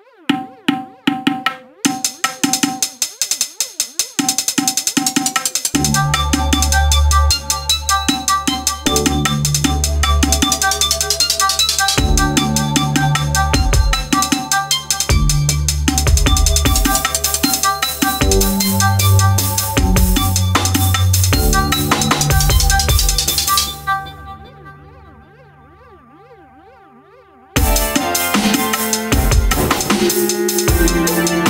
Mm-hmm. Música